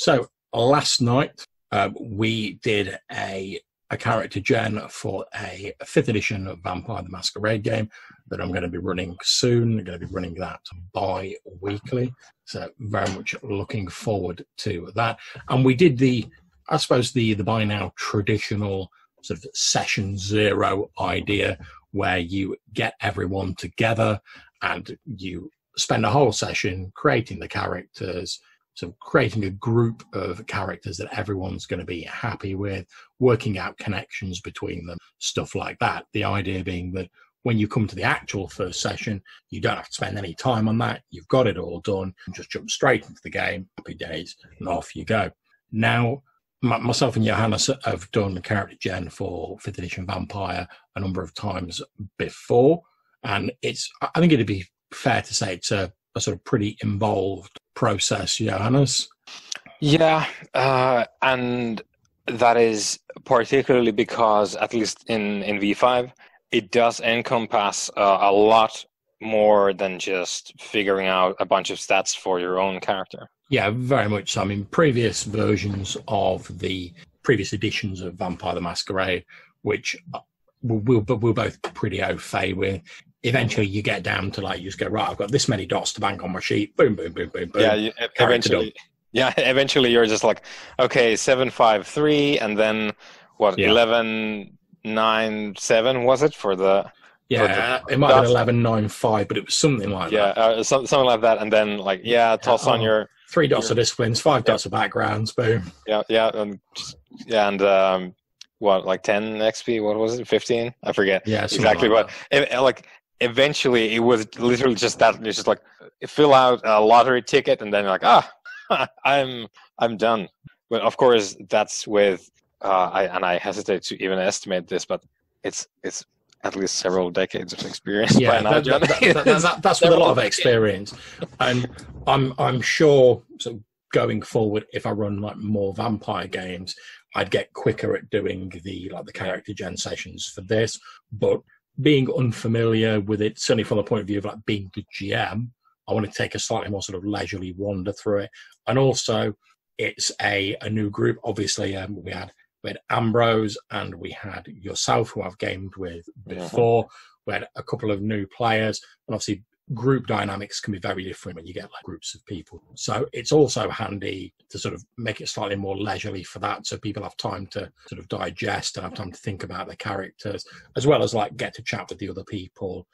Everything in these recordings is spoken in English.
So last night uh, we did a a character gen for a fifth edition of Vampire the Masquerade game that I'm going to be running soon. I'm going to be running that bi weekly. So, very much looking forward to that. And we did the, I suppose, the, the by now traditional sort of session zero idea where you get everyone together and you spend a whole session creating the characters, so creating a group of characters that everyone's going to be happy with, working out connections between them, stuff like that. The idea being that when you come to the actual first session, you don't have to spend any time on that. You've got it all done. Just jump straight into the game. Happy days, and off you go. Now, myself and Johannes have done character gen for fifth edition Vampire a number of times before, and it's. I think it'd be fair to say it's a, a sort of pretty involved process, Johannes. Yeah, uh, and that is particularly because, at least in in V5, it does encompass uh, a lot more than just figuring out a bunch of stats for your own character. Yeah, very much so. I mean, previous versions of the previous editions of Vampire the Masquerade, which we're, we're, we're both pretty au fait with, eventually you get down to like, you just go, right, I've got this many dots to bank on my sheet. Boom, boom, boom, boom, boom. Yeah, you, eventually. Yeah, eventually you're just like, okay, 753, and then what, yeah. 11 nine seven was it for the yeah for the, it might have been eleven nine five but it was something like yeah, that yeah uh, something like that and then like yeah toss oh, on your three dots your, of disciplines five dots of backgrounds boom yeah yeah and yeah and um what like 10 xp what was it 15 i forget yeah exactly like but it, like eventually it was literally just that it's just like fill out a lottery ticket and then like ah i'm i'm done but of course that's with uh, I, and I hesitate to even estimate this, but it's it's at least several decades of experience yeah, that, that, that, that's with a lot of experience, and I'm I'm sure. So going forward, if I run like more vampire games, I'd get quicker at doing the like the character gen sessions for this. But being unfamiliar with it, certainly from the point of view of like being the GM, I want to take a slightly more sort of leisurely wander through it, and also it's a a new group. Obviously, um, we had we had Ambrose and we had yourself, who I've gamed with before. We had a couple of new players, and obviously group dynamics can be very different when you get like groups of people. So it's also handy to sort of make it slightly more leisurely for that, so people have time to sort of digest and have time to think about their characters, as well as like get to chat with the other people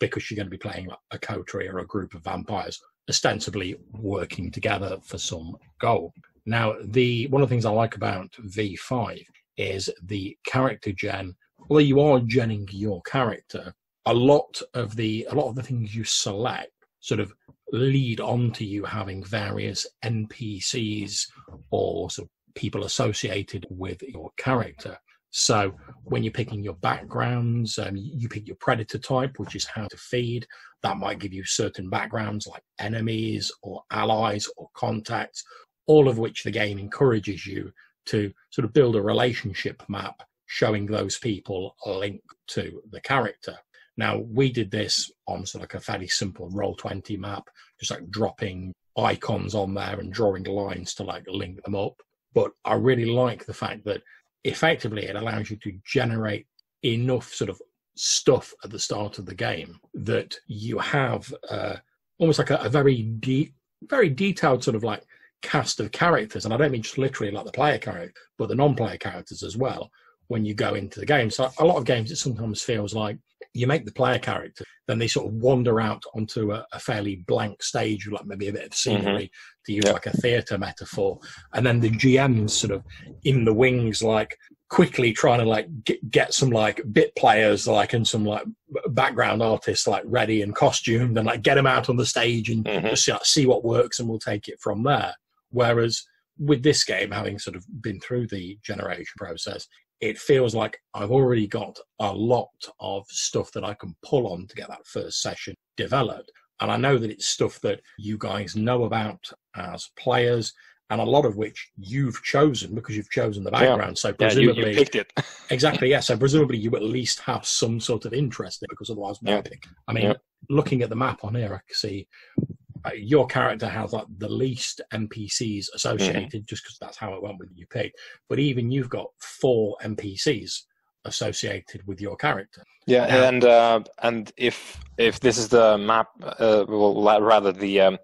because you're going to be playing like a coterie or a group of vampires ostensibly working together for some goal. Now, the one of the things I like about V5 is the character gen. Although you are genning your character, a lot of the a lot of the things you select sort of lead on to you having various NPCs or sort of people associated with your character. So when you're picking your backgrounds, um, you pick your predator type, which is how to feed. That might give you certain backgrounds like enemies or allies or contacts all of which the game encourages you to sort of build a relationship map showing those people a link to the character. Now, we did this on sort of like a fairly simple Roll20 map, just like dropping icons on there and drawing lines to like link them up. But I really like the fact that effectively it allows you to generate enough sort of stuff at the start of the game that you have uh, almost like a, a very deep, very detailed sort of like cast of characters, and I don't mean just literally like the player character, but the non-player characters as well. When you go into the game, so a lot of games it sometimes feels like you make the player character, then they sort of wander out onto a, a fairly blank stage, like maybe a bit of scenery, mm-hmm. to use like a theatre metaphor, and then the GM's sort of in the wings, like quickly trying to like get, get some like bit players like and some like background artists like ready and costumed and like get them out on the stage and mm-hmm. just like, see what works and we'll take it from there Whereas with this game, having sort of been through the generation process, it feels like I've already got a lot of stuff that I can pull on to get that first session developed. And I know that it's stuff that you guys know about as players, and a lot of which you've chosen because you've chosen the background. Yeah. So presumably, yeah, you, you picked it exactly. Yeah. So presumably, you at least have some sort of interest in it because otherwise, yeah. I mean, yeah. looking at the map on here, I can see your character has like the least NPCs associated, mm-hmm. just because that's how it went with you pick. But even you've got four NPCs associated with your character. Yeah, now, and uh, and if if this is the map, uh, well, rather the um,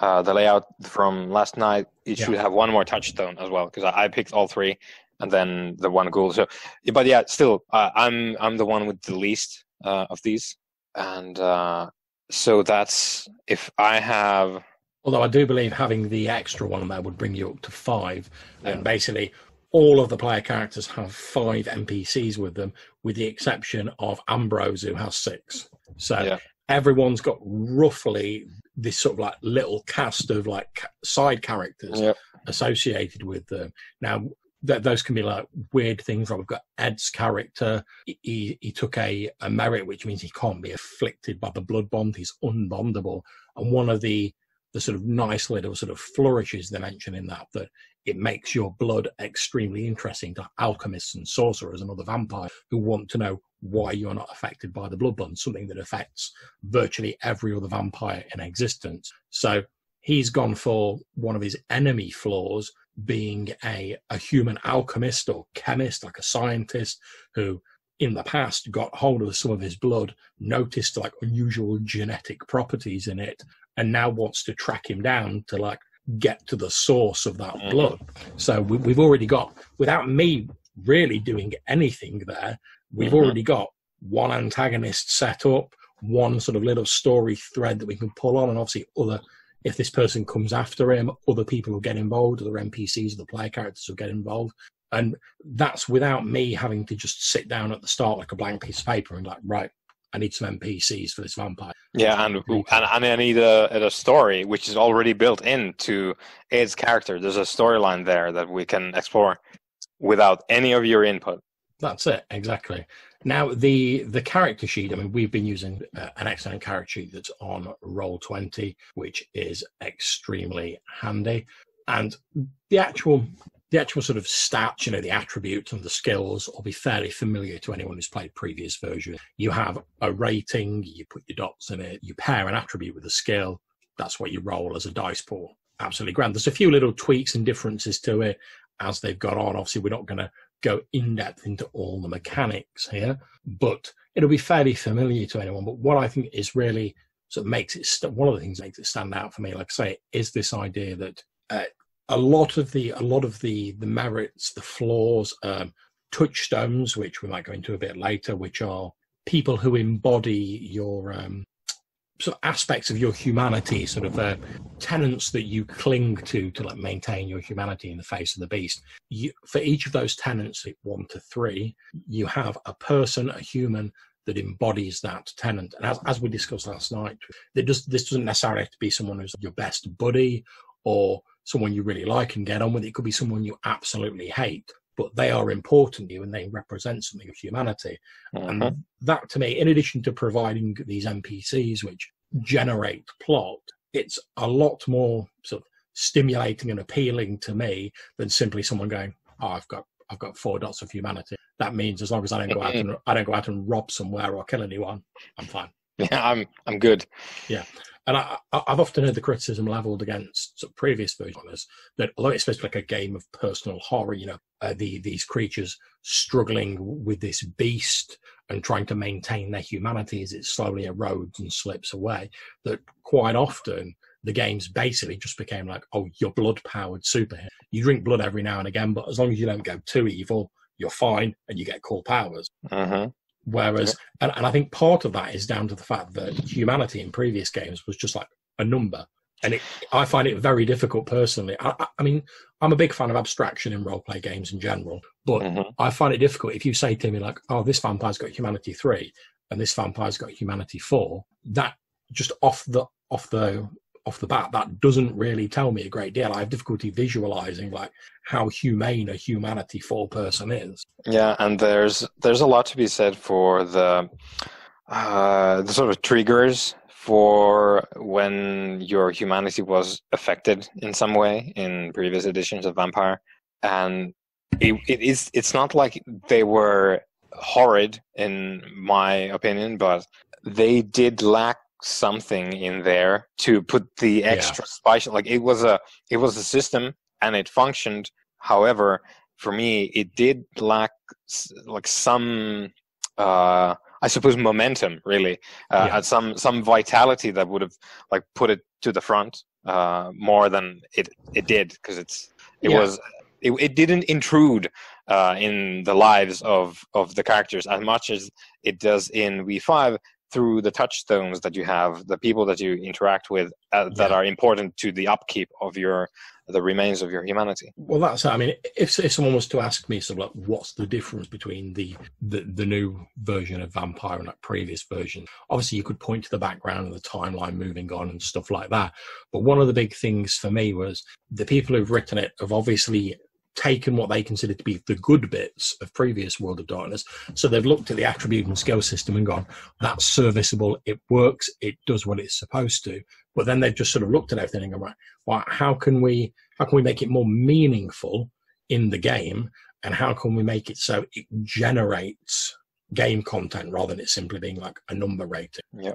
uh, the layout from last night, it yeah. should have one more touchstone as well because I, I, picked all three, and then the one ghoul. So, but yeah, still, uh, I'm I'm the one with the least uh, of these, and uh, so that's if I have. Although I do believe having the extra one there would bring you up to five, yeah. and basically all of the player characters have five NPCs with them, with the exception of Ambrose, who has six. So yeah. everyone's got roughly this sort of like little cast of like side characters yeah. associated with them. Now, th- those can be like weird things. Like we've got Ed's character. He, he took a, a merit, which means he can't be afflicted by the blood bond. He's unbondable. And one of the the sort of nice little sort of flourishes they mention in that that it makes your blood extremely interesting to alchemists and sorcerers and other vampires who want to know why you're not affected by the blood bond, something that affects virtually every other vampire in existence. So he's gone for one of his enemy flaws being a, a human alchemist or chemist, like a scientist who in the past got hold of some of his blood, noticed like unusual genetic properties in it, and now wants to track him down to like get to the source of that mm-hmm. blood. So we, have already got, without me really doing anything there, we've mm-hmm. already got one antagonist set up, one sort of little story thread that we can pull on, and obviously other. If this person comes after him, other people will get involved, other NPCs, the player characters will get involved. And that's without me having to just sit down at the start like a blank piece of paper and like, right, I need some NPCs for this vampire. Yeah, and and, and I need a, a story which is already built into Ed's character. There's a storyline there that we can explore without any of your input. That's it, exactly. Now the the character sheet. I mean, we've been using uh, an excellent character sheet that's on Roll Twenty, which is extremely handy. And the actual the actual sort of stats, you know, the attributes and the skills will be fairly familiar to anyone who's played previous versions. You have a rating, you put your dots in it, you pair an attribute with a skill. That's what you roll as a dice pool. Absolutely grand. There's a few little tweaks and differences to it as they've got on. Obviously, we're not going to go in depth into all the mechanics here, but it'll be fairly familiar to anyone. But what I think is really sort of makes it st- one of the things that makes it stand out for me, like I say, is this idea that uh, a lot of the a lot of the the merits, the flaws, um, touchstones, which we might go into a bit later, which are people who embody your um, sort of aspects of your humanity, sort of uh, tenets that you cling to to like maintain your humanity in the face of the beast. You, for each of those tenets, one to three, you have a person, a human that embodies that tenant. And as, as we discussed last night, does, this doesn't necessarily have to be someone who's your best buddy or someone you really like and get on with. It could be someone you absolutely hate, but they are important to you and they represent something of humanity. Mm-hmm. And that, to me, in addition to providing these NPCs which generate plot, it's a lot more sort of stimulating and appealing to me than simply someone going, "Oh, I've got I've got four dots of humanity." That means as long as I don't go out and I don't go out and rob somewhere or kill anyone, I'm fine. Yeah, I'm I'm good. Yeah, and I, have often heard the criticism leveled against sort of previous versions that although it's supposed to be like a game of personal horror, you know, uh, the these creatures struggling with this beast and trying to maintain their humanity as it slowly erodes and slips away, that quite often the games basically just became like, oh, you're blood powered superhero. You drink blood every now and again, but as long as you don't go too evil, you're fine and you get cool powers. Uh-huh. Whereas, and, and I think part of that is down to the fact that humanity in previous games was just like a number. And it, I find it very difficult personally. I, I, mean, I'm a big fan of abstraction in role play games in general, but mm-hmm. I find it difficult if you say to me, like, oh, this vampire's got humanity three and this vampire's got humanity four, that just off the off the off the bat, that doesn't really tell me a great deal. I have difficulty visualizing like how humane a humanity four person is. Yeah, and there's there's a lot to be said for the uh, the sort of triggers for when your humanity was affected in some way in previous editions of Vampire, and it, it is it's not like they were horrid in my opinion, but they did lack something in there to put the extra yeah. spice. Like it was a it was a system and it functioned. However, for me, it did lack like some. Uh, I suppose momentum really, uh, yeah. some some vitality that would have like put it to the front uh, more than it it did because it's it yeah. was it, it didn't intrude uh, in the lives of of the characters as much as it does in V5 through the touchstones that you have, the people that you interact with uh, that yeah. are important to the upkeep of your the remains of your humanity. Well, that's I mean, if if someone was to ask me, sort of like, what's the difference between the the, the new version of Vampire and that previous version? Obviously, you could point to the background and the timeline moving on and stuff like that. But one of the big things for me was the people who've written it have obviously taken what they consider to be the good bits of previous World of Darkness. So they've looked at the attribute and skill system and gone, that's serviceable, it works, it does what it's supposed to. But then they've just sort of looked at everything and gone, right, well, how can we how can we make it more meaningful in the game? And how can we make it so it generates game content rather than it simply being like a number rating? Yeah.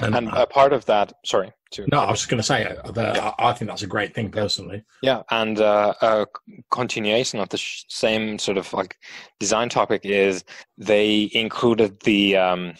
And, and a part of that, sorry. To, no, I was just going to say uh, that yeah. I think that's a great thing personally. Yeah, and uh, a continuation of the sh- same sort of like design topic is they included the um,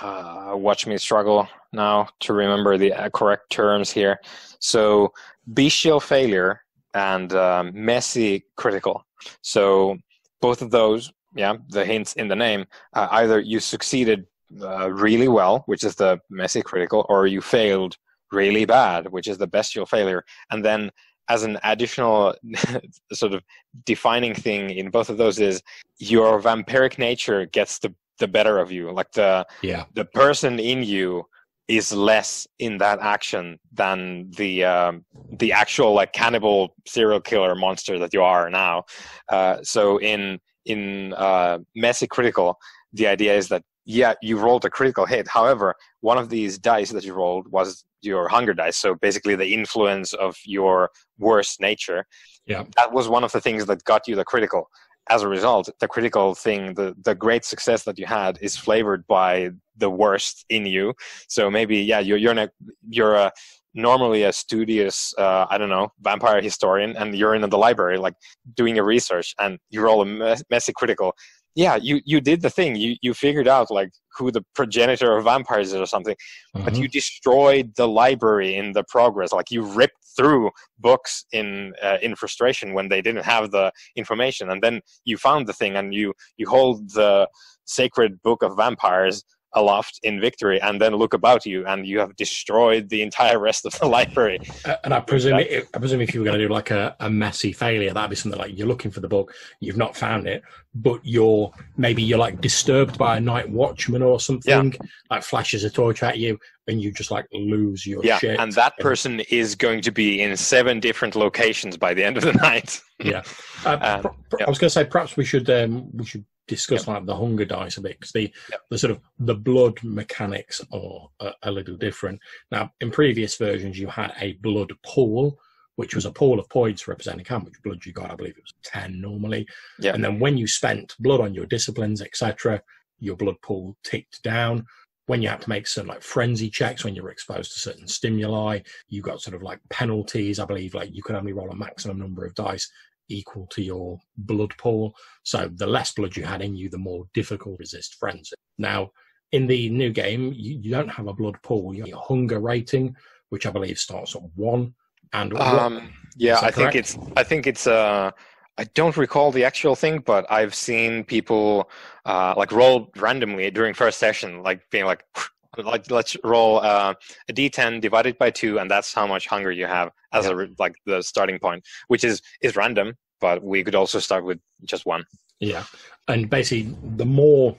uh, watch me struggle now to remember the uh, correct terms here. So bestial failure and um, messy critical. So both of those, yeah, the hints in the name, uh, either you succeeded uh, really well, which is the messy critical, or you failed really bad, which is the bestial failure. And then as an additional sort of defining thing in both of those is your vampiric nature gets the the better of you. Like the yeah. the person in you is less in that action than the um, the actual like cannibal serial killer monster that you are now. Uh, so in in uh, messy critical the idea is that yeah, you rolled a critical hit. However, one of these dice that you rolled was your hunger dice. So basically, the influence of your worst nature. Yeah, that was one of the things that got you the critical. As a result, the critical thing, the the great success that you had, is flavored by the worst in you. So maybe, yeah, you're you're a, you're a normally a studious, uh, I don't know, vampire historian, and you're in the library, like doing your research, and you roll a messy critical yeah, you you did the thing. You you figured out like who the progenitor of vampires is or something, mm-hmm. but you destroyed the library in the progress. Like you ripped through books in uh, in frustration when they didn't have the information, and then you found the thing, and you you hold the sacred book of vampires aloft in victory and then look about you and you have destroyed the entire rest of the library uh, and i presume it, i presume if you were going to do like a, a messy failure that'd be something like you're looking for the book you've not found it but you're maybe you're like disturbed by a night watchman or something yeah. like flashes a torch at you and you just like lose your yeah shit. and that person is going to be in seven different locations by the end of the night yeah, uh, um, yeah. i was going to say perhaps we should um, we should discuss yep. like the hunger dice a bit because the yep. the sort of the blood mechanics are a, a, little different. Now, in previous versions, you had a blood pool, which was a pool of points representing how much blood you got. I believe it was ten normally. Yeah. And then when you spent blood on your disciplines, etc., your blood pool ticked down. When you had to make some like frenzy checks when you were exposed to certain stimuli, you got sort of like penalties. I believe like you could only roll a maximum number of dice equal to your blood pool. So the less blood you had in you, the more difficult resist frenzy. Now, in the new game, you, you don't have a blood pool. You have a hunger rating, which I believe starts at one. And um, yeah, I think it's I think it's uh I don't recall the actual thing, but I've seen people uh, like roll randomly during first session, like being like, like let's roll uh, a d10 divided by two and that's how much hunger you have as yeah. a like the starting point which is is random but we could also start with just one. Yeah. And basically the more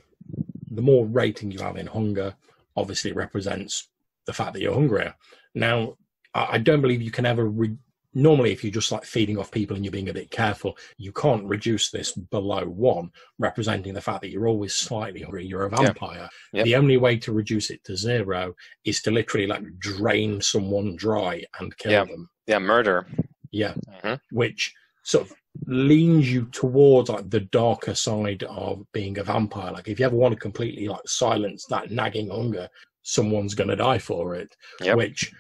the more rating you have in hunger obviously represents the fact that you're hungrier. Now i don't believe you can ever re- normally if you're just like feeding off people and you're being a bit careful you can't reduce this below one representing the fact that you're always slightly hungry you're a vampire yep. the only way to reduce it to zero is to literally like drain someone dry and kill yeah. them yeah murder yeah mm-hmm. which sort of leans you towards like the darker side of being a vampire like if you ever want to completely like silence that nagging hunger someone's going to die for it, Yep. which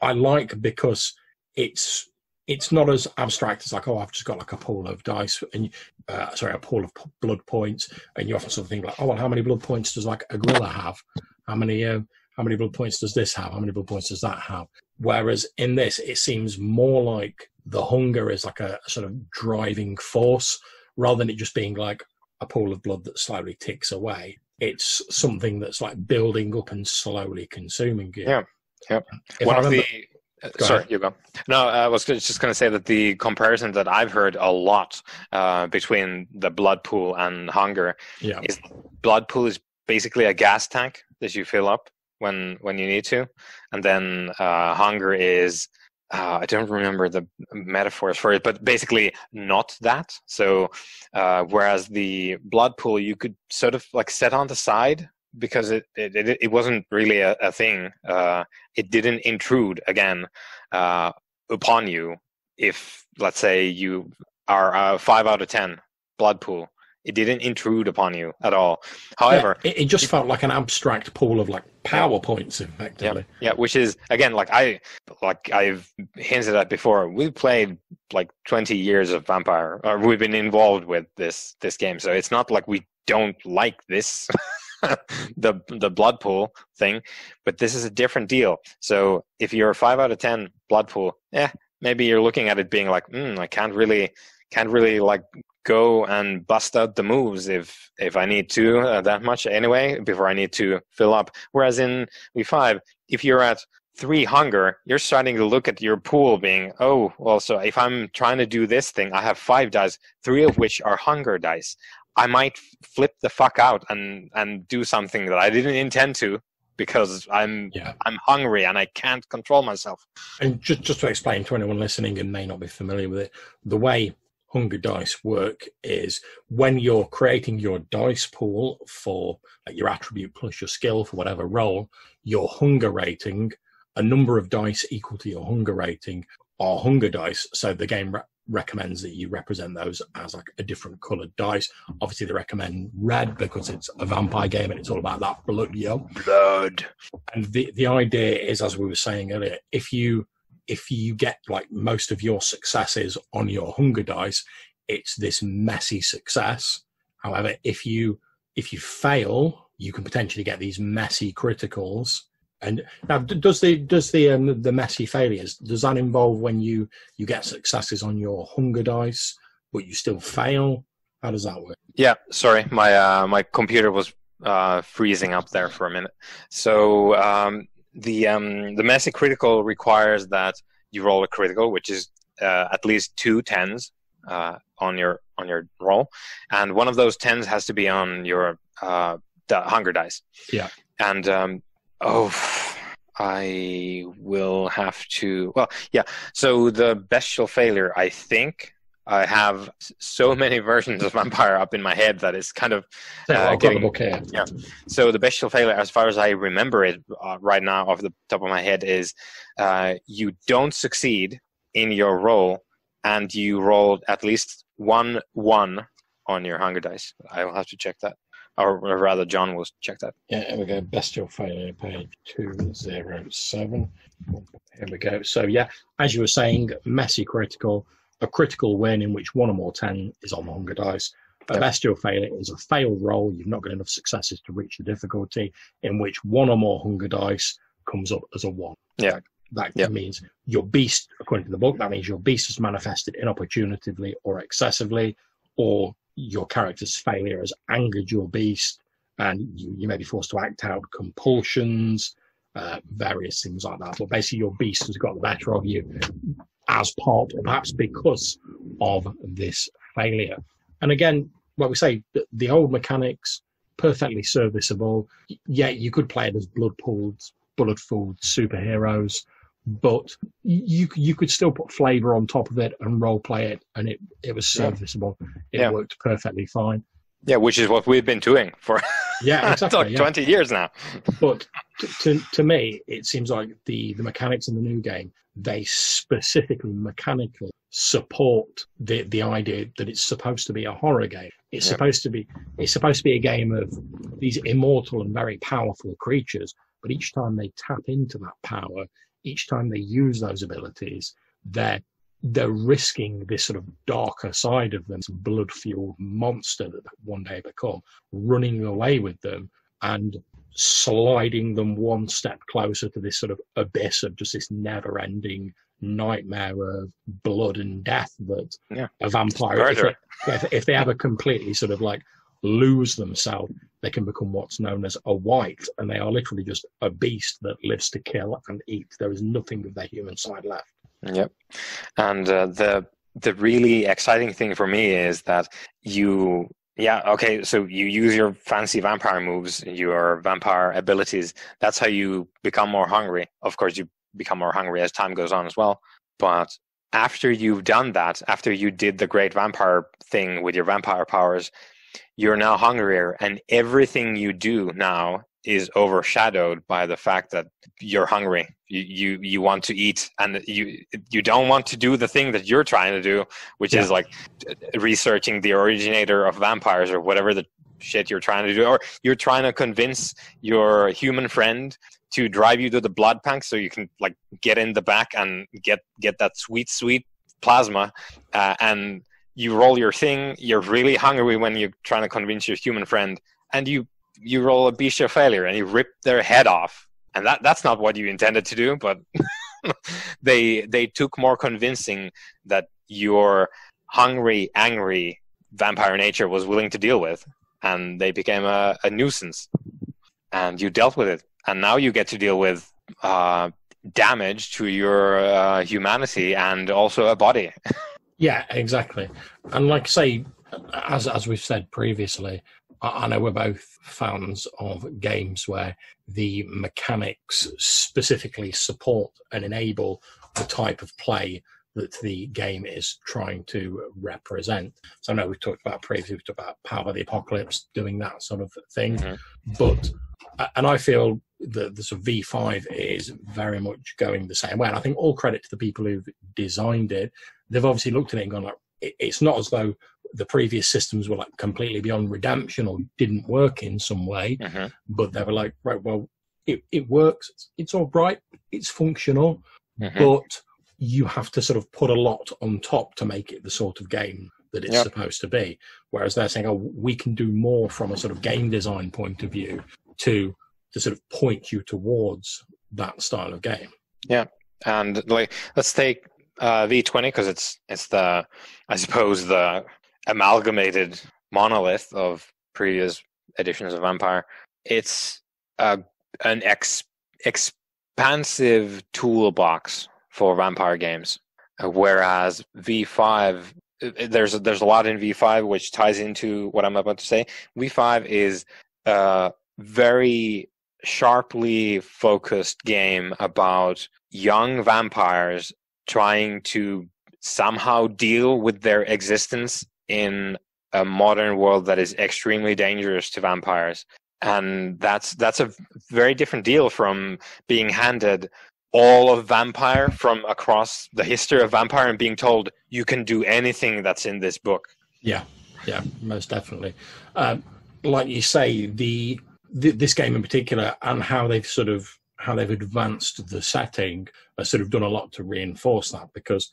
I like because it's it's not as abstract as like oh I've just got like a pool of dice and uh, sorry a pool of p- blood points and you often sort of think like oh well how many blood points does like a gorilla have? How many um, how many blood points does this have? How many blood points does that have? Whereas in this it seems more like the hunger is like a, a sort of driving force rather than it just being like a pool of blood that slowly ticks away. It's something that's like building up and slowly consuming you. Yeah. Yep. If One of the uh, Go sorry, ahead. you go. No, I was just going to say that the comparison that I've heard a lot uh, between the blood pool and hunger yeah is blood pool is basically a gas tank that you fill up when when you need to, and then uh, hunger is uh, I don't remember the metaphors for it, but basically not that. So uh, whereas the blood pool you could sort of like set on the side because it it, it, it wasn't really a, a thing. Uh, it didn't intrude again uh, upon you if let's say you are a five out of ten blood pool. It didn't intrude upon you at all. However, Yeah, it, it just felt like an abstract pool of like power points effectively yeah, which is again like I like I've hinted at before. We've played like twenty years of Vampire, or we've been involved with this this game, so it's not like we don't like this. the the blood pool thing but this is a different deal. So if you're a 5 out of 10 blood pool yeah maybe you're looking at it being like mm, i can't really can't really like go and bust out the moves if if i need to uh, that much anyway before i need to fill up. Whereas in v5 if you're at three hunger you're starting to look at your pool being oh well so if i'm trying to do this thing i have five dice three of which are hunger dice i might flip the fuck out and and do something that i didn't intend to because i'm yeah i'm hungry and i can't control myself And just, just to explain to anyone listening and may not be familiar with it, the way hunger dice work is when you're creating your dice pool for like, your attribute plus your skill for whatever role, your hunger rating, a number of dice equal to your hunger rating are hunger dice. So the game recommends that you represent those as like a different colored dice. Hmm. Obviously, they recommend red because it's a vampire game and it's all about that blood, yo. Blood. And the the idea is as we were saying earlier if you if you get like most of your successes on your hunger dice it's this messy success. However if you if you fail you can potentially get these messy criticals and now does the does the um, the messy failures does that involve when you you get successes on your hunger dice but you still fail how does that work Yeah, sorry, my uh, my computer was uh, freezing up there for a minute. So um, the um, the messy critical requires that you roll a critical, which is uh, at least two tens uh, on your on your roll, and one of those tens has to be on your uh, hunger dice. Yeah. and um, oh. I will have to. Well, yeah. So the bestial failure, I think, I have so many versions of Vampire up in my head that it's kind of So Uh, getting- okay. Yeah. so. The bestial failure, as far as I remember it uh, right now, off the top of my head, is uh, you don't succeed in your roll, and you rolled at least one one on your hunger dice. I will have to check that, or rather, John will check that. Yeah, here we go. Bestial failure, page 207. Here we go. So, yeah, as you were saying, messy critical, a critical win in which one or more 10 is on the hunger dice. A bestial failure is a failed roll. You've not got enough successes to reach the difficulty, in which one or more hunger dice comes up as a one. Yeah. That means your beast, according to the book, that means your beast is manifested inopportunely or excessively, or your character's failure has angered your beast and you, you may be forced to act out compulsions, uh, various things like that. But basically, your beast has got the better of you as part, or perhaps because of this failure. And again, what we say, the, the old mechanics perfectly serviceable. Yeah, you could play it as blood pooled, bullet fooled superheroes, but you you could still put flavor on top of it and role play it, and it it was serviceable. It Yeah. worked perfectly fine. Yeah, which is what we've been doing for Yeah, exactly. yeah. twenty years now. But to, to, to me, it seems like the, the mechanics in the new game, they specifically mechanically support the, the idea that it's supposed to be a horror game. It's Yeah. supposed to be it's supposed to be a game of these immortal and very powerful creatures, but each time they tap into that power, each time they use those abilities, they're they're risking this sort of darker side of them, this blood fueled monster that one day become, running away with them and sliding them one step closer to this sort of abyss of just this never ending nightmare of blood and death that yeah. a vampire if they, if, if they ever completely sort of like lose themselves they can become what's known as a wight, and they are literally just a beast that lives to kill and eat. There is nothing of their human side left. Yep. And uh, the the really exciting thing for me is that you yeah okay so you use your fancy vampire moves your vampire abilities. That's how you become more hungry. Of course you become more hungry as time goes on as well. But after you've done that after you did the great vampire thing with your vampire powers you're now hungrier and everything you do now is overshadowed by the fact that you're hungry you, you you want to eat and you you don't want to do the thing that you're trying to do which yeah. is like researching the originator of vampires or whatever the shit you're trying to do or you're trying to convince your human friend to drive you to the blood bank so you can like get in the back and get get that sweet sweet plasma uh, and you roll your thing you're really hungry when you're trying to convince your human friend and you you roll a bestial failure and you rip their head off. And that that's not what you intended to do but they they took more convincing that your hungry angry vampire nature was willing to deal with and they became a, a nuisance. And you dealt with it. And now you get to deal with uh, damage to your uh, humanity and also a body yeah exactly and like I say as as we've said previously I know we're both fans of games where the mechanics specifically support and enable the type of play that the game is trying to represent. So I know we've talked about previously, we talked about Powered by the Apocalypse doing that sort of thing, mm-hmm. but and I feel that the sort of V5 is very much going the same way. And I think all credit to the people who've designed it. They've obviously looked at it and gone like, it's not as though the previous systems were like completely beyond redemption or didn't work in some way, uh-huh. but they were like, right, well, it, it works. It's, it's all right. It's functional, uh-huh. but you have to sort of put a lot on top to make it the sort of game that it's yep. supposed to be. Whereas they're saying, oh, we can do more from a sort of game design point of view to to sort of point you towards that style of game. Yeah, and like let's take uh, V20 because it's it's the I suppose the amalgamated monolith of previous editions of Vampire. It's an ex, expansive toolbox for Vampire games, whereas V5 uh, there's there's a lot in V5 which ties into what I'm about to say. V5 is a very sharply focused game about young vampires trying to somehow deal with their existence in a modern world that is extremely dangerous to vampires. And that's that's a very different deal from being handed all of vampire from across the history of vampire and being told you can do anything that's in this book. Yeah yeah most definitely. Um, like you say the, the, this game in particular and how they've sort of how they've advanced the setting has sort of done a lot to reinforce that because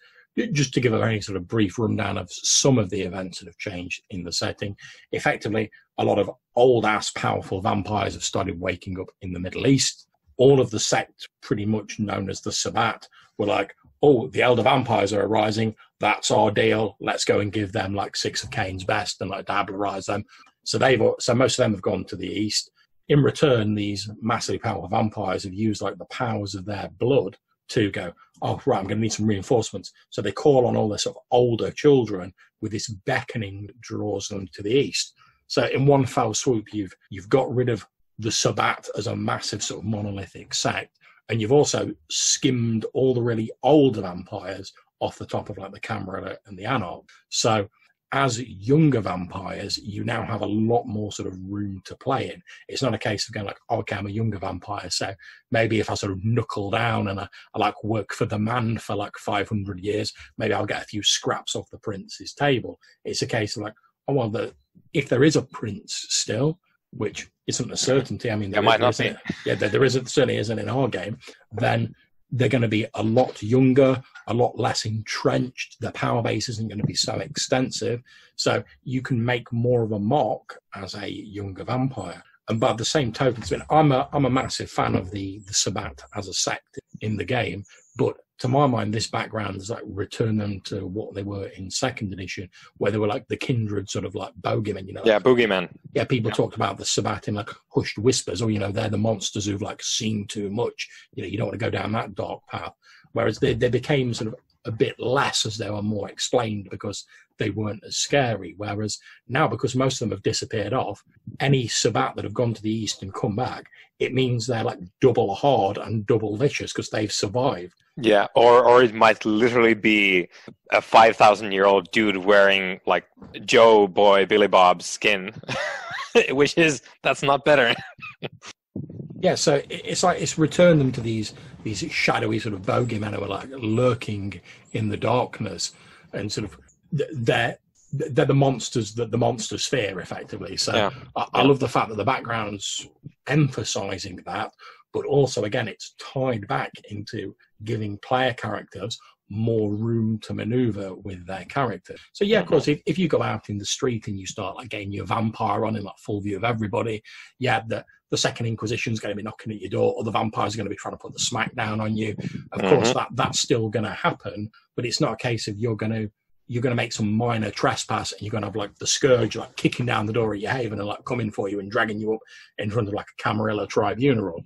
just to give a very sort of brief rundown of some of the events that have changed in the setting. Effectively, a lot of old ass powerful vampires have started waking up in the Middle East. All of the sect, pretty much known as the Sabbat, were like, oh, the elder vampires are arising. That's our deal. Let's go and give them like six of Cain's best and like diablerize them. So they've so most of them have gone to the east. In return, these massively powerful vampires have used like the powers of their blood to go, oh, right, I'm going to need some reinforcements. So they call on all their sort of older children with this beckoning that draws them to the east. So in one foul swoop, you've you've got rid of the Sabbat as a massive sort of monolithic sect, and you've also skimmed all the really old vampires off the top of like the Camarilla and the Anarch. So as younger vampires, you now have a lot more sort of room to play in. It's not a case of going like, oh, okay, I'm a younger vampire, so maybe if I sort of knuckle down and I, I like work for the man for like 500 years, maybe I'll get a few scraps off the prince's table. It's a case of like, oh well, the, if there is a prince still, which isn't a certainty. I mean, there might not be. Yeah, there, there isn't certainly isn't in our game. Then they're going to be a lot younger, a lot less entrenched. The power base isn't going to be so extensive, so you can make more of a mark as a younger vampire. And by the same token, I'm a I'm a massive fan of the the Sabbat as a sect in the game, but to my mind, this background is like return them to what they were in second edition, where they were like the kindred sort of like bogeymen, you know. Yeah, boogeyman. Yeah, people yeah. talked about the Sabbat in like hushed whispers, or you know, they're the monsters who've like seen too much. You know, you don't want to go down that dark path. Whereas they, they became sort of a bit less as they were more explained because they weren't as scary. Whereas now, because most of them have disappeared off, any Sabbat that have gone to the east and come back, it means they're like double hard and double vicious because they've survived. Yeah, or or it might literally be a five thousand year old dude wearing like Joe Boy Billy Bob's skin, which is that's not better. yeah, so it's like it's returned them to these these shadowy sort of bogeymen who are like lurking in the darkness and sort of they're they're the monsters that the monsters fear effectively so yeah. I, I, love the fact that the background's emphasizing that but also again it's tied back into giving player characters more room to maneuver with their character so yeah of course if, if you go out in the street and you start like getting your vampire on in like full view of everybody yeah the the second inquisition's going to be knocking at your door or the vampires are going to be trying to put the smack down on you of mm-hmm. course that that's still going to happen but it's not a case of you're going to you're going to make some minor trespass and you're going to have like the scourge like kicking down the door of your haven and like coming for you and dragging you up in front of like a Camarilla tribunal,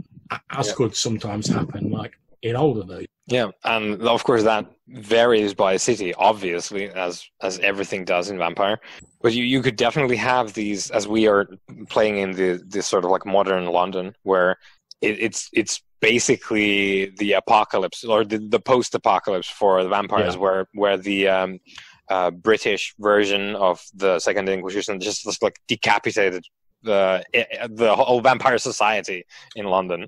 as yeah. could sometimes happen like in older days. Yeah, and of course that varies by city, obviously, as as everything does in Vampire. But you, you could definitely have these as we are playing in the this sort of like modern London, where it, it's it's basically the apocalypse or the, the post apocalypse for the vampires, yeah. where where the um, uh, British version of the Second Inquisition just, just like decapitated the the whole vampire society in London.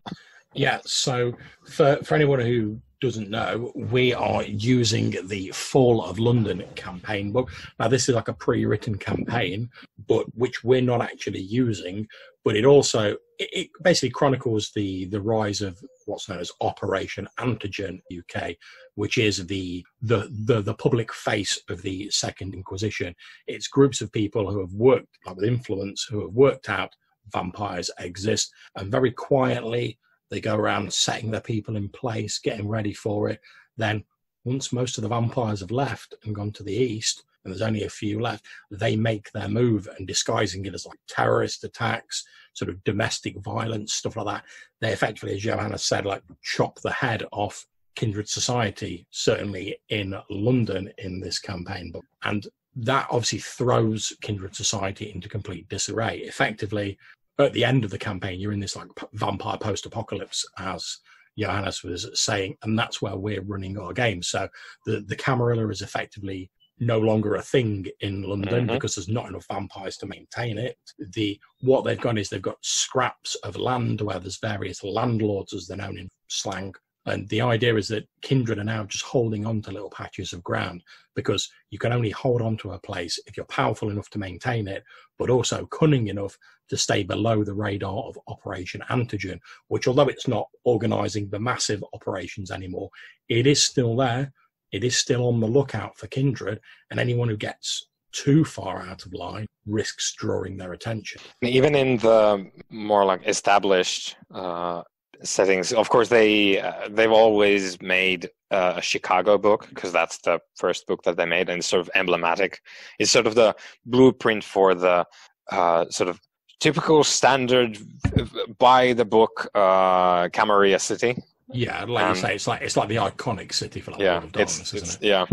Yeah. So for for anyone who doesn't know, we are using the Fall of London campaign book. Now, this is like a pre-written campaign, but which we're not actually using. But it also it, it basically chronicles the the rise of what's known as Operation Antigen UK, which is the, the the the public face of the Second Inquisition. It's groups of people who have worked like with influence, who have worked out vampires exist, and very quietly they go around setting their people in place, getting ready for it. Then, once most of the vampires have left and gone to the east, and there's only a few left, they make their move and disguising it as like terrorist attacks, sort of domestic violence, stuff like that. They effectively, as Johanna said, like chop the head off Kindred Society, certainly in London in this campaign. And that obviously throws Kindred Society into complete disarray. Effectively, at the end of the campaign, you're in this like vampire post-apocalypse, as Johannes was saying, and that's where we're running our game. So the the Camarilla is effectively no longer a thing in London mm-hmm. because there's not enough vampires to maintain it. The what they've got is they've got scraps of land where there's various landlords, as they're known in slang, and the idea is that kindred are now just holding on to little patches of ground because you can only hold on to a place if you're powerful enough to maintain it, but also cunning enough to stay below the radar of Operation Antigen, which, although it's not organizing the massive operations anymore, it is still there. It is still on the lookout for kindred, and anyone who gets too far out of line risks drawing their attention. Even in the more like established uh, settings. Of course, they uh, they've always made uh, a Chicago book because that's the first book that they made, and it's sort of emblematic. It's sort of the blueprint for the uh, sort of typical standard by the book uh, Camarilla City. Yeah, like um, you say, it's like it's like the iconic city for like yeah, Darkness, it's, it's, it? Yeah,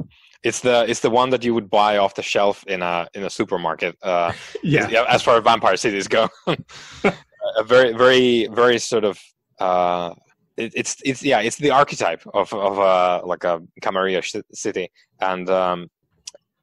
it's the it's the one that you would buy off the shelf in a in a supermarket. Uh, yeah. as far as vampire cities go, a very very very sort of uh, it, it's it's yeah it's the archetype of of uh, like a Camarilla city, and um,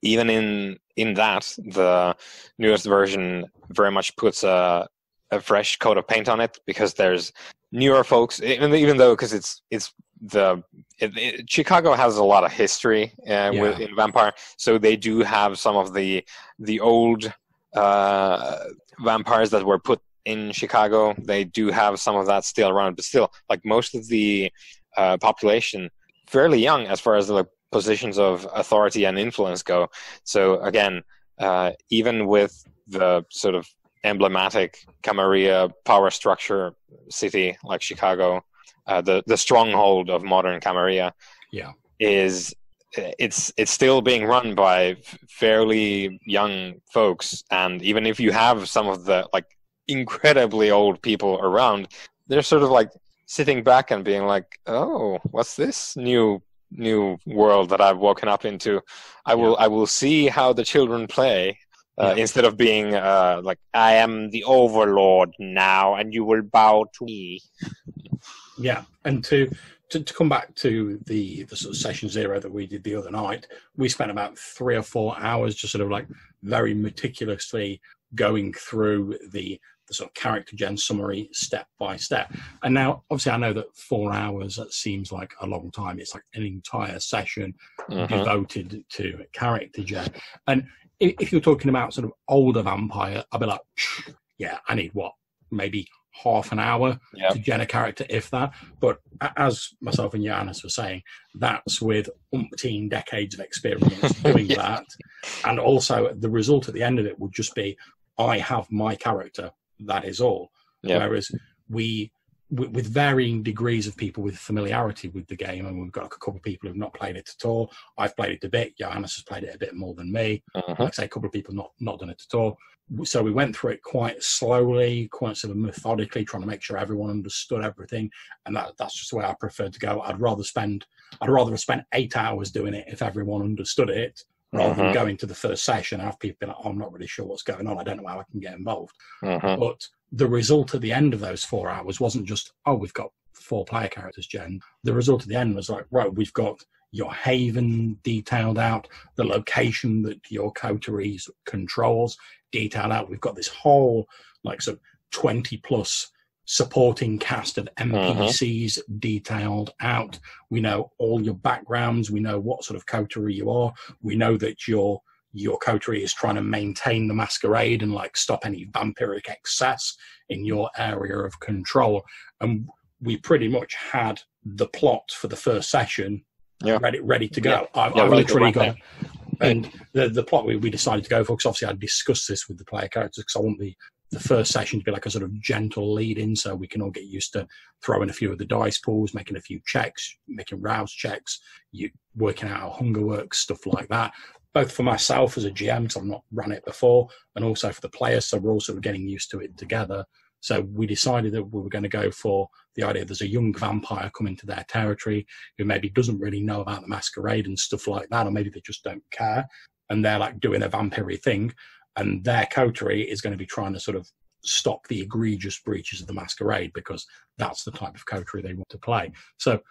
even in in that the newest version very much puts a a fresh coat of paint on it because there's newer folks even even though because it's it's the it, it, Chicago has a lot of history uh, yeah. with, in Vampire, so they do have some of the the old uh, vampires that were put in Chicago. They do have some of that still around, but still, like most of the uh, population, fairly young as far as the positions of authority and influence go. So again, uh, even with the sort of emblematic Camarilla power structure city like Chicago, uh, the the stronghold of modern Camarilla, yeah, is it's it's still being run by fairly young folks, and even if you have some of the like incredibly old people around, they're sort of like sitting back and being like, "Oh, what's this new new world that I've woken up into. I will yeah. I will see how the children play uh, yeah. instead of being uh, like I am the overlord now and you will bow to me. Yeah, and to to, to come back to the the sort of session zero that we did the other night, we spent about three or four hours just sort of like very meticulously going through the the sort of character gen summary step by step. And now, obviously, I know that four hours that seems like a long time. It's like an entire session uh-huh. devoted to character gen. And if you're talking about sort of older vampire, I'd be like, yeah, I need what maybe half an hour yep. to gen a character, if that. But as myself and Johannes were saying, that's with umpteen decades of experience doing yeah. that. And also, the result at the end of it would just be I have my character that is all. Yeah. Whereas we, with varying degrees of people with familiarity with the game, and we've got a couple of people who've not played it at all. I've played it a bit. Johannes has played it a bit more than me. Uh-huh. Like I say, a couple of people not not done it at all. So we went through it quite slowly, quite sort of methodically, trying to make sure everyone understood everything. And that that's just the way I prefer to go. I'd rather spend I'd rather have spent eight hours doing it if everyone understood it rather than going to the first session have people be like, oh, I'm not really sure what's going on. I don't know how I can get involved. Uh-huh. But the result at the end of those four hours wasn't just, oh, we've got four player characters, Jen. The result at the end was like, right, we've got your haven detailed out, the location that your coterie controls detailed out. We've got this whole, like, sort of 20 plus supporting cast of NPCs uh-huh. detailed out. We know all your backgrounds. We know what sort of coterie you are. We know that your your coterie is trying to maintain the masquerade and like stop any vampiric excess in your area of control. And we pretty much had the plot for the first session yeah. ready ready to go. Yeah. I, yeah, I literally got. And the the plot we, we decided to go for because obviously I discussed this with the player characters because I want the the first session to be like a sort of gentle lead in so we can all get used to throwing a few of the dice pools, making a few checks, making rouse checks, you working out how hunger works, stuff like that. Both for myself as a GM, because I've not run it before, and also for the players, so we're all sort of getting used to it together. So we decided that we were going to go for the idea there's a young vampire coming to their territory who maybe doesn't really know about the masquerade and stuff like that, or maybe they just don't care, and they're like doing a vampire thing and their coterie is going to be trying to sort of stop the egregious breaches of the masquerade because that's the type of coterie they want to play. So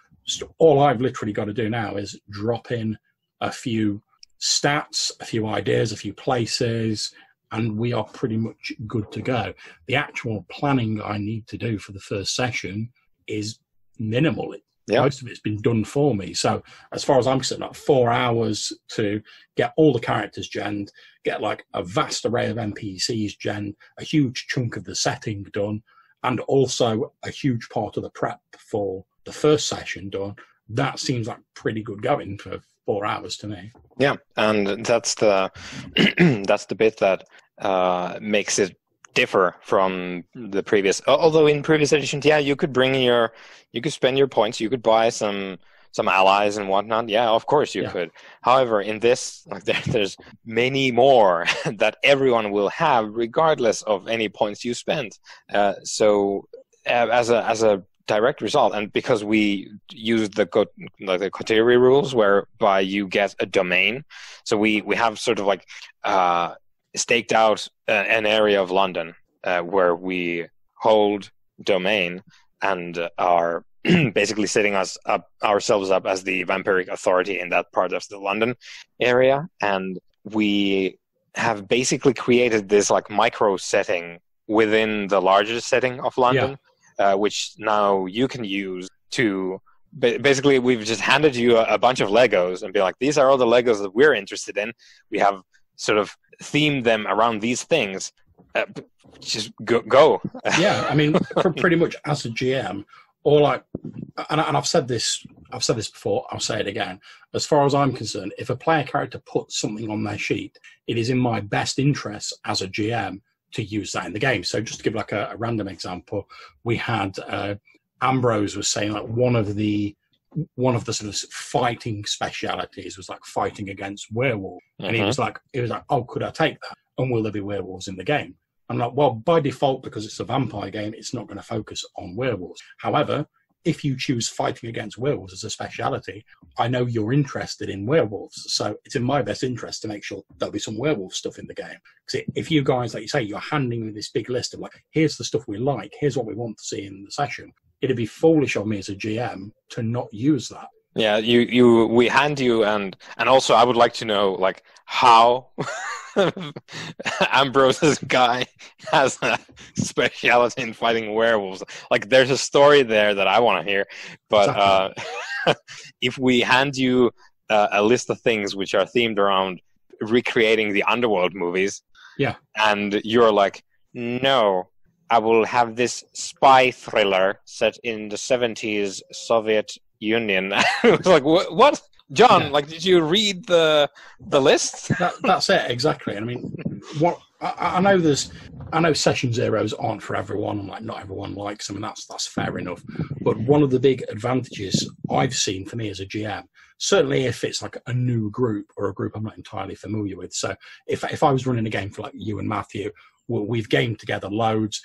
all I've literally got to do now is drop in a few stats, a few ideas, a few places, and we are pretty much good to go. The actual planning I need to do for the first session is minimal. Yep. Most of it's been done for me. So as far as I'm concerned, like four hours to get all the characters gen, get like a vast array of NPCs gen, a huge chunk of the setting done, and also a huge part of the prep for the first session done. That seems like pretty good going for four hours to me. Yeah, and that's the that's the bit that uh, makes it differ from the previous. Although in previous editions, yeah, you could bring your, you could spend your points, you could buy some some allies and whatnot. Yeah, of course you yeah. could. However, in this, like there, there's many more that everyone will have, regardless of any points you spend. Uh, so, uh, as a as a direct result, and because we use the like the coterie rules, whereby you get a domain, so we we have sort of like. Uh, staked out uh, an area of London uh, where we hold domain and are basically setting us up ourselves up as the vampiric authority in that part of the London area, and we have basically created this like micro setting within the larger setting of London, yeah. uh, which now you can use to basically we've just handed you a, a, bunch of Legos and be like, these are all the Legos that we're interested in. We have sort of themed them around these things. uh, just go. go. yeah, I mean, pretty much as a GM, all I and, and I've said this, I've said this before. I'll say it again. As far as I'm concerned, if a player character puts something on their sheet, it is in my best interest as a GM to use that in the game. So just to give like a, a random example, we had uh, Ambrose was saying like one of the one of the sort of fighting specialities was like fighting against werewolves, mm-hmm. and he was like, he was like, oh, could I take that? And will there be werewolves in the game? I'm like, well, by default, because it's a vampire game, it's not going to focus on werewolves. However, if you choose fighting against werewolves as a speciality, I know you're interested in werewolves. So it's in my best interest to make sure there'll be some werewolf stuff in the game. Because if you guys, like you say, you're handing me this big list of like, here's the stuff we like, here's what we want to see in the session, it'd be foolish of me as a GM to not use that. Yeah, you you we hand you and and also I would like to know like how Ambrose's guy has a speciality in fighting werewolves. Like there's a story there that I want to hear, but exactly. uh, if we hand you uh, a list of things which are themed around recreating the underworld movies, yeah, and you're like, no, I will have this spy thriller set in the 70s Soviet Union. it was like, what? what? John, yeah. like, did you read the the list? That, that's it exactly. I mean, what I, I, know there's, I know session zeros aren't for everyone. Like, not everyone likes them, and that's that's fair enough. But one of the big advantages I've seen for me as a GM, certainly if it's like a new group or a group I'm not entirely familiar with. So if if I was running a game for like you and Matthew, well, we've gamed together loads.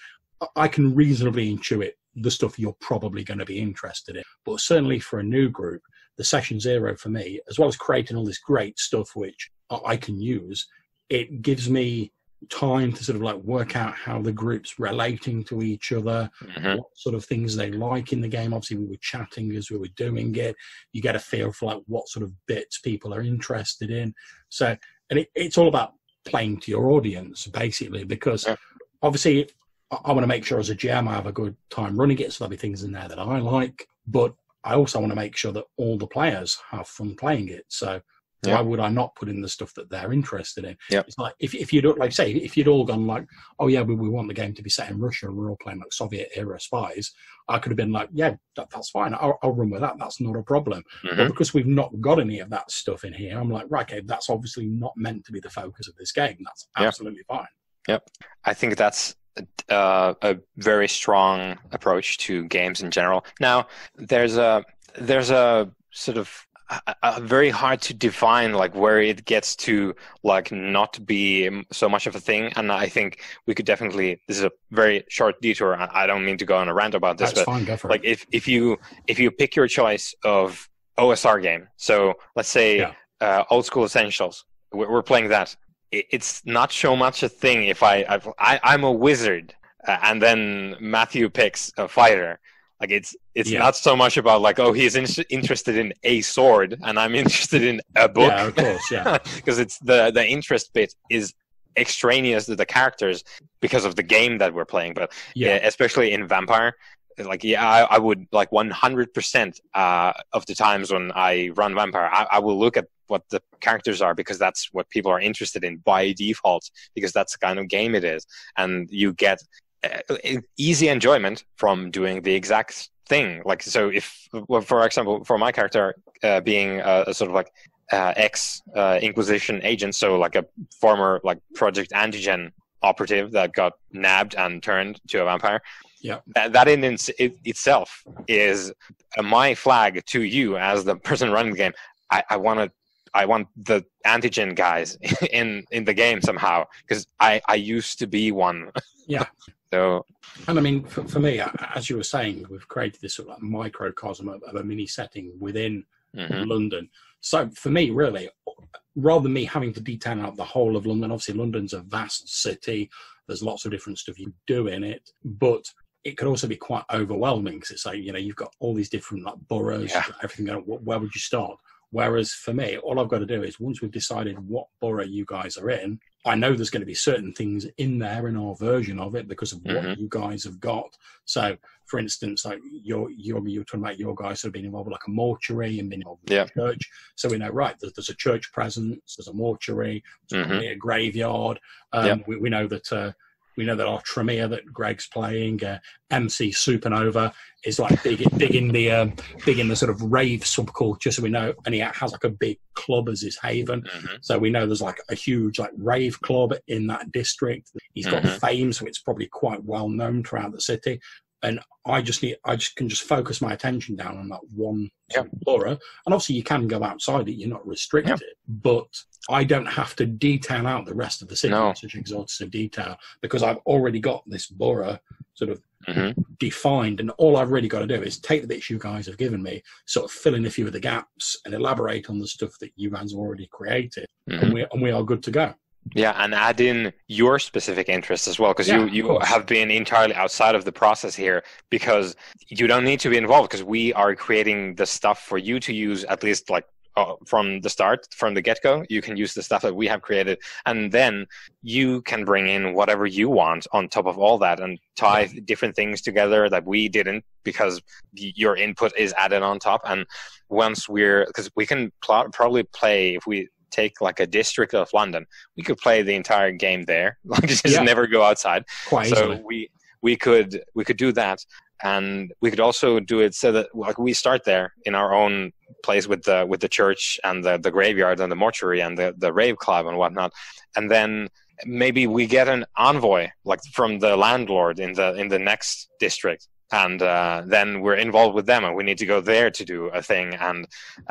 I can reasonably intuit the stuff you're probably going to be interested in. But certainly for a new group, the session zero for me, as well as creating all this great stuff which I can use, it gives me time to sort of like work out how the group's relating to each other, mm-hmm. what sort of things they like in the game. Obviously, we were chatting as we were doing it. You get a feel for like what sort of bits people are interested in. So, and it, it's all about playing to your audience basically, because yeah. obviously I want to make sure as a GM I have a good time running it, so there'll be things in there that I like. But I also want to make sure that all the players have fun playing it. So why would I not put in the stuff that they're interested in? Yeah. It's like if if you'd like say if you'd all gone like, oh yeah, we, we want the game to be set in Russia and we're all playing like Soviet era spies, I could have been like, yeah, that, that's fine. I'll, I'll, run with that. That's not a problem. Mm-hmm. But because we've not got any of that stuff in here, I'm like, right, okay, that's obviously not meant to be the focus of this game. That's absolutely fine. Yep. I think that's uh, a very strong approach to games in general. Now, there's a there's a sort of a, a very hard to define like where it gets to like not be so much of a thing and i think we could definitely this is a very short detour i don't mean to go on a rant about this That's but fine, like if if you if you pick your choice of osr game so let's say yeah. uh, old school essentials we're playing that it's not so much a thing if I, I've, I i am a wizard uh, and then Matthew picks a fighter. Like it's it's yeah. not so much about like oh he's in- interested in a sword and I'm interested in a book. Yeah, of course, yeah. Because it's the the interest bit is extraneous to the characters because of the game that we're playing. But yeah, especially in Vampire, like yeah i, I would like 100% uh, of the times when i run vampire I, I, will look at what the characters are because that's what people are interested in by default because that's the kind of game it is and you get easy enjoyment from doing the exact thing like so if for example for my character uh, being a, a, sort of like uh, ex uh, inquisition agent so like a former like project antigen operative that got nabbed and turned to a vampire yeah. That, that in it, itself is my flag to you as the person running the game. I, I want to I want the antigen guys in in the game somehow because I I used to be one. Yeah. so. And I mean, for, for me, as you were saying, we've created this sort of like microcosm of, of a mini setting within mm-hmm. London. So for me, really, rather than me having to detail out the whole of London, obviously London's a vast city. There's lots of different stuff you do in it, but it could also be quite overwhelming because it's like you know you've got all these different like boroughs, yeah. everything. Where would you start? Whereas for me, all I've got to do is once we've decided what borough you guys are in, I know there's going to be certain things in there in our version of it because of what mm-hmm. you guys have got. So, for instance, like you're you're, you're talking about your guys have been involved with like a mortuary and been involved yeah. with a church. So we know right there's, there's a church presence, there's a mortuary, there's mm-hmm. a graveyard. Um, we, we, know that. Uh, We know that our Tremere that Greg's playing, uh, MC Supernova is like big, big in the um, big in the sort of rave subculture. So we know, and he has like a big club as his haven. Mhm. So we know there's like a huge like rave club in that district. He's got Mhm. fame, so it's probably quite well known throughout the city. And I just need, I just can just focus my attention down on that one Yeah. borough. And obviously, you can go outside it; you're not restricted. But I don't have to detail out the rest of the city No. in such exhaustive detail because I've already got this borough sort of Mhm. defined, and all I've really got to do is take the bits you guys have given me, sort of fill in a few of the gaps, and elaborate on the stuff that you guys have already created, Mhm. and we and we are good to go. Yeah, and add in your specific interests as well, because Yeah, you, you have been entirely outside of the process here, because you don't need to be involved, because we are creating the stuff for you to use at least like uh, from the start, from the get go. You can use the stuff that we have created, and then you can bring in whatever you want on top of all that and tie different things together that we didn't, because your input is added on top. And once we're, because we can pl- probably play if we take like a district of London we could play the entire game there. Like just Yeah. never go outside. Quite so easily. we we could we could do that. And we could also do it so that like we start there in our own place with the with the church and the the graveyard and the mortuary and the the rave club and whatnot. And then maybe we get an envoy like from the landlord in the in the next district. And uh, then we're involved with them and we need to go there to do a thing and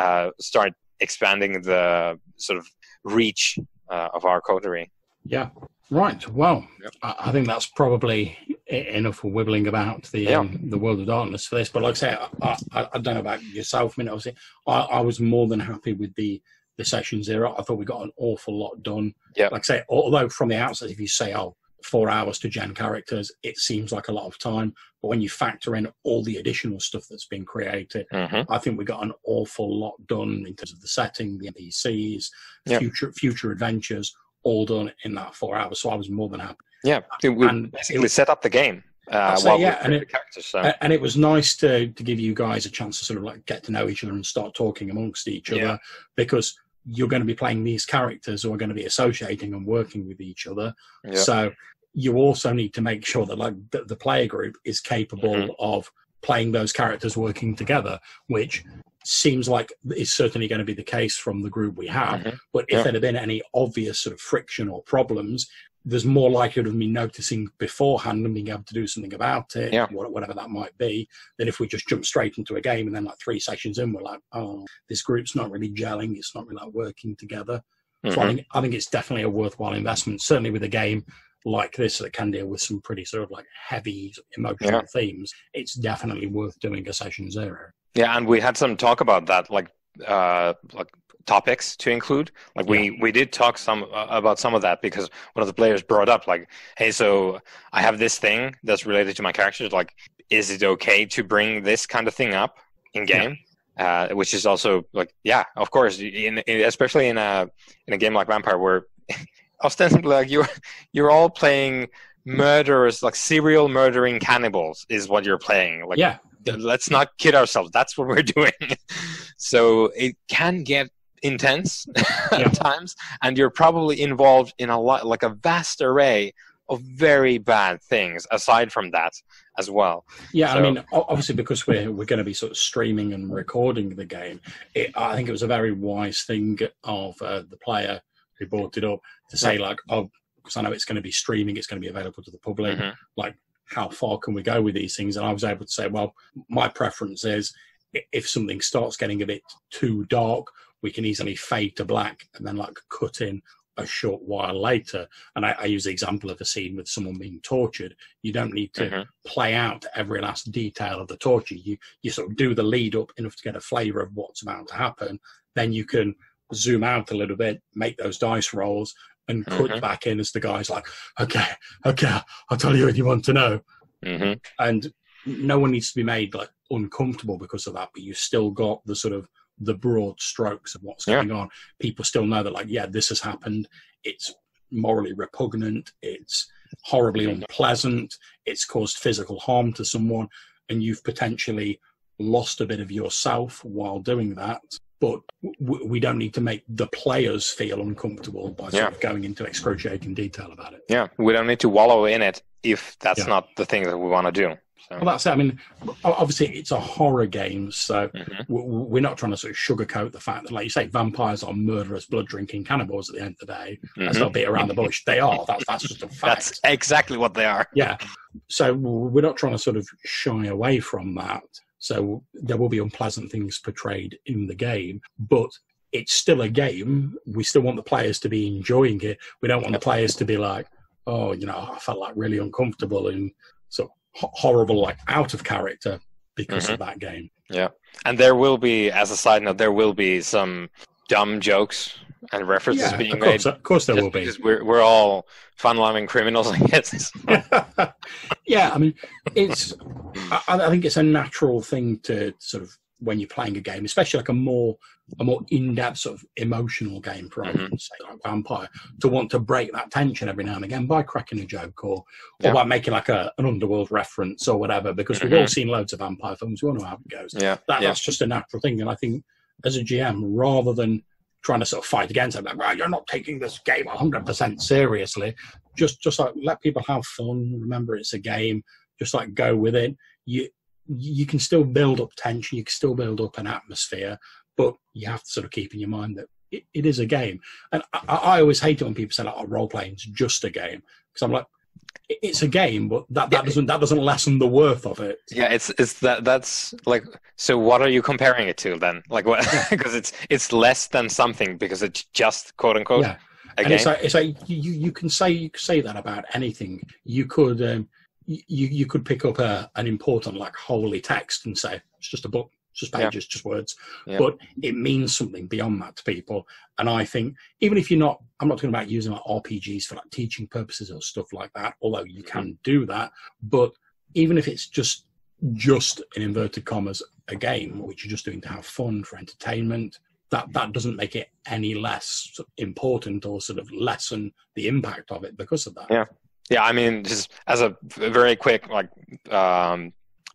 uh, start expanding the sort of reach uh, of our coterie Yeah. Right. Well, Yep. I, I think that's probably enough for wibbling about the Yeah. um, the world of darkness for this. But like I say, I, I, I don't know about yourself. I mean, obviously, I, I was more than happy with the the session zero. I thought we got an awful lot done. Yeah. Like I say, although from the outset, if you say, oh, four hours to gen characters, it seems like a lot of time. But when you factor in all the additional stuff that's been created, Mhm. I think we got an awful lot done in terms of the setting, the NPCs, Yeah. future future adventures, all done in that four hours. So I was more than happy. yeah we And basically set up the game uh, say, yeah, and it- so And it was nice to to give you guys a chance to sort of like get to know each other and start talking amongst each Yeah. other because you're going to be playing these characters who are going to be associating and working with each other. yeah. So you also need to make sure that like the, the player group is capable Mhm. of playing those characters working together, which seems like is certainly going to be the case from the group we have. Mhm. But if Yeah. there had been any obvious sort of friction or problems, there's more likelihood of me noticing beforehand and being able to do something about it, Yeah. whatever that might be, than if we just jump straight into a game and then like three sessions in, we're like, oh, this group's not really gelling, it's not really like working together. So I Mhm. think I think it's definitely a worthwhile investment, certainly with a game like this that can deal with some pretty sort of like heavy emotional themes. It's definitely worth doing a session zero. Yeah, and we had some talk about that, like uh, like topics to include. Like we we did talk some uh, about some of that because one of the players brought up like, hey, so I have this thing that's related to my characters. Like, is it okay to bring this kind of thing up in game? Uh, which is also like, yeah, of course, in, in, especially in a in a game like Vampire, where ostensibly like you're you're all playing murderers, like serial murdering cannibals, is what you're playing. Like, yeah, let's not kid ourselves that's what we're doing so it can get intense Yeah. at times and you're probably involved in a lot like a vast array of very bad things aside from that as well Yeah, I mean, obviously, because we're we're going to be sort of streaming and recording the game, it, I think it was a very wise thing of uh, the player who brought it up to say like, oh, because I know it's going to be streaming, it's going to be available to the public. Mhm. Like, how far can we go with these things? And I was able to say, well, my preference is if something starts getting a bit too dark, we can easily fade to black and then like cut in a short while later. And I, I use the example of a scene with someone being tortured. You don't need to Mhm. play out every last detail of the torture. You you sort of do the lead up enough to get a flavour of what's about to happen. Then you can zoom out a little bit, make those dice rolls, and cut Mhm. back in as the guy's like, okay, okay, I'll tell you what you want to know. Mhm. And no one needs to be made like uncomfortable because of that, but you've still got the sort of the broad strokes of what's Yeah. going on. People still know that like, yeah, this has happened. It's morally repugnant. It's horribly Mhm. unpleasant. It's caused physical harm to someone, and you've potentially lost a bit of yourself while doing that. But w- we don't need to make the players feel uncomfortable by sort Yeah. of going into excruciating detail about it. Yeah, we don't need to wallow in it if that's Yeah. not the thing that we want to do. So, Well, that's it. I mean, obviously, it's a horror game, so Mhm. w- we're not trying to sort of sugarcoat the fact that, like you say, vampires are murderous, blood drinking cannibals at the end of the day. Let's Mhm. not beat around the bush. They are. That's, that's just a fact. that's exactly what they are. Yeah. So we're not trying to sort of shy away from that. So there will be unpleasant things portrayed in the game, but it's still a game. We still want the players to be enjoying it. We don't want the players to be like, oh, you know, I felt like really uncomfortable and so ho- horrible, like out of character because of mm-hmm. that game. Yeah. And there will be, as a side note, there will be some dumb jokes and references Yeah, being of made. course, of course there will be. because we're we're all fun-loving criminals, I guess. yeah, I mean, it's. I, I think it's a natural thing to sort of when you're playing a game, especially like a more a more in-depth sort of emotional game, for Mhm. argument's sake, like Vampire, to want to break that tension every now and again by cracking a joke or Yeah. or by making like a an underworld reference or whatever. Because we've all seen loads of vampire films, we all know how it goes. yeah, That, yeah, That's just a natural thing, and I think as a GM, rather than trying to sort of fight against it, like, well, you're not taking this game 100% seriously. Just, just like let people have fun. Remember, it's a game. Just like go with it. You, you can still build up tension. You can still build up an atmosphere, but you have to sort of keep in your mind that it, it is a game. And I, I always hate it when people say, like, "Oh, role playing is just a game," because I'm like, "It- it's a game, but that, that doesn't that doesn't lessen the worth of it. yeah. It's it's that that's like. So what are you comparing it to then? Like what? Because it's it's less than something because it's just quote unquote Yeah. and game. it's like it's like you, you can say you can say that about anything. You could um, you you could pick up a, an important like holy text and say it's just a book, just Yeah. pages, just words, Yeah. but it means something beyond that to people. And I think even if you're not, I'm not talking about using like RPGs for like teaching purposes or stuff like that. Although you can do that, but even if it's just just in inverted commas a game which you're just doing to have fun for entertainment that that doesn't make it any less important or sort of lessen the impact of it because of that. Yeah. yeah, I mean, just as a very quick like um,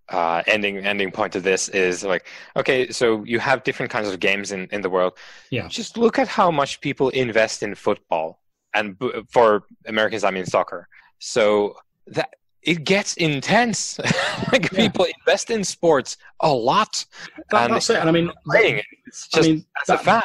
uh, ending ending point to this is like, okay, so you have different kinds of games in in the world. Yeah. just look at how much people invest in football, and b- for Americans, I mean soccer. So that it gets intense. like Yeah. people invest in sports a lot. That- And that's it. And I mean, Playing it, it's I mean, as a fan.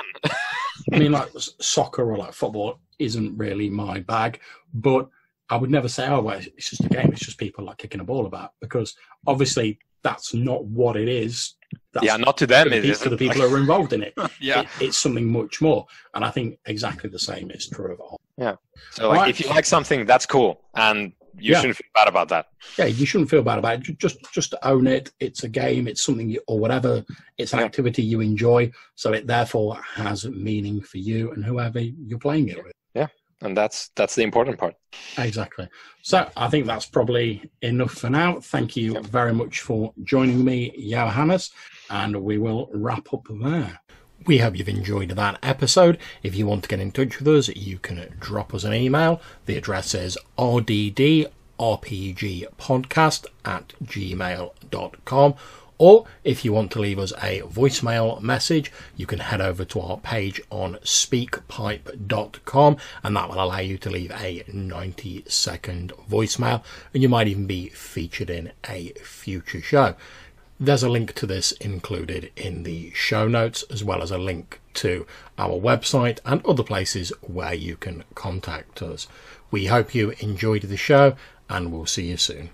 I mean, like soccer or like football isn't really my bag, but I would never say, oh, well, it's just a game. It's just people like kicking a ball about because obviously that's not what it is. That's yeah, not to them. for It the, pe- for the people who are involved in it. yeah. It- it's something much more. And I think exactly the same is true of all. Yeah. So like, Right. if you like something, that's cool, and you Yeah. shouldn't feel bad about that. yeah, you shouldn't feel bad about it. Just just own it. It's a game. It's something you, or whatever. It's an Yeah. activity you enjoy. So it therefore has meaning for you and whoever you're playing it with. And that's that's the important part. Exactly. So I think that's probably enough for now. Thank you Yep. very much for joining me, Johannes, and we will wrap up there. We hope you've enjoyed that episode. If you want to get in touch with us, you can drop us an email. The address is rddrpgpodcast at gmail.com. Or if you want to leave us a voicemail message, you can head over to our page on speakpipe.com and that will allow you to leave a 90 second voicemail and you might even be featured in a future show. There's a link to this included in the show notes, as well as a link to our website and other places where you can contact us. We hope you enjoyed the show, and we'll see you soon.